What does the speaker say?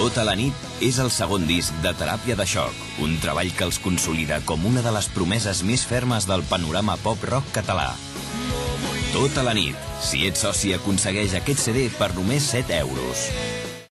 Tota la nit és el segon disc de Teràpia de Xoc, un treball que els consolida com una de les promeses més fermes del panorama pop-rock català. Tota la nit, si ets soci, aconsegueix aquest CD per només 7 euros.